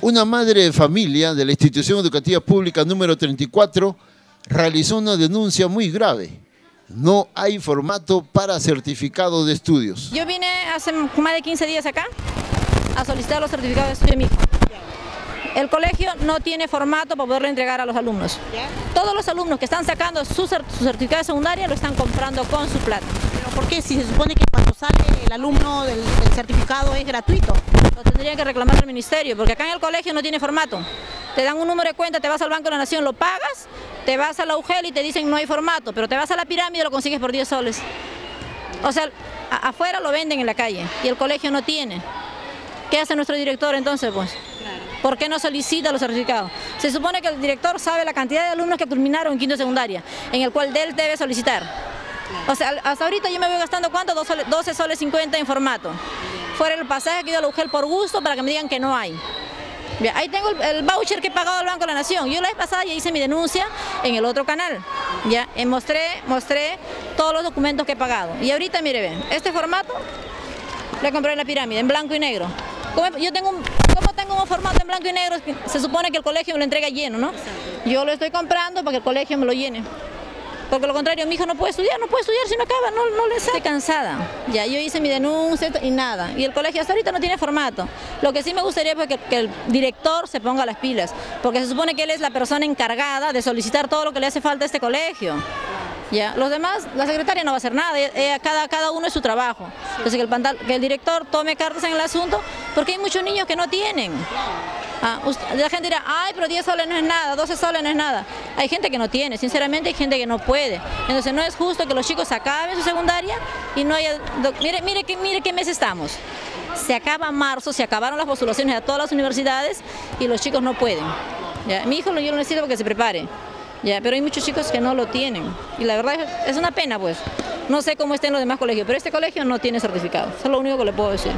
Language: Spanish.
Una madre de familia de la institución educativa pública número 34 realizó una denuncia muy grave. No hay formato para certificado de estudios. Yo vine hace más de 15 días acá a solicitar los certificados de estudio de mi hijo. El colegio no tiene formato para poderlo entregar a los alumnos. Todos los alumnos que están sacando su, certificado de secundaria lo están comprando con su plata. ¿Pero por qué? Si se supone que cuando sale el alumno del, certificado es gratuito. Lo tendrían que reclamar al ministerio, porque acá en el colegio no tiene formato. Te dan un número de cuenta, te vas al Banco de la Nación, lo pagas, te vas a la UGEL y te dicen no hay formato, pero te vas a la pirámide y lo consigues por 10 soles. O sea, afuera lo venden en la calle y el colegio no tiene. ¿Qué hace nuestro director entonces? Pues? ¿Por qué no solicita los certificados? Se supone que el director sabe la cantidad de alumnos que culminaron en quinto secundaria, en el cual él debe solicitar. O sea, hasta ahorita yo me voy gastando ¿cuánto? 12 soles 50 en formato. Fuera el pasaje que yo lo UGEL por gusto para que me digan que no hay. ahí tengo el, voucher que he pagado al Banco de la Nación. Yo la vez pasada ya hice mi denuncia en el otro canal. Ya, eh, mostré, mostré todos los documentos que he pagado. Y ahorita, mire, ven, este formato le compré en la pirámide, en blanco y negro. Yo tengo un, ¿Cómo tengo un formato en blanco y negro? Se supone que el colegio me lo entrega lleno, ¿no? Yo lo estoy comprando para que el colegio me lo llene. Porque lo contrario, mi hijo no puede estudiar, no puede estudiar si no acaba, no, no le Estoy cansada. Ya, yo hice mi denuncia y nada. Y el colegio hasta ahorita no tiene formato. Lo que sí me gustaría es que, el director se ponga las pilas, porque se supone que él es la persona encargada de solicitar todo lo que le hace falta a este colegio. Ya, los demás, la secretaria no va a hacer nada, cada, cada uno es su trabajo. Entonces que el director tome cartas en el asunto, porque hay muchos niños que no tienen. Ah, la gente dirá, ay, pero 10 soles no es nada, 12 soles no es nada. Hay gente que no tiene, sinceramente hay gente que no puede. Entonces no es justo que los chicos acaben su secundaria y no haya... Mire, mire, mire qué mes estamos. Se acaba marzo, se acabaron las postulaciones a todas las universidades y los chicos no pueden. Mi hijo yo lo necesito porque se prepare. Ya, pero hay muchos chicos que no lo tienen y la verdad es, una pena pues. No sé cómo estén los demás colegios, pero este colegio no tiene certificado, eso es lo único que le puedo decir.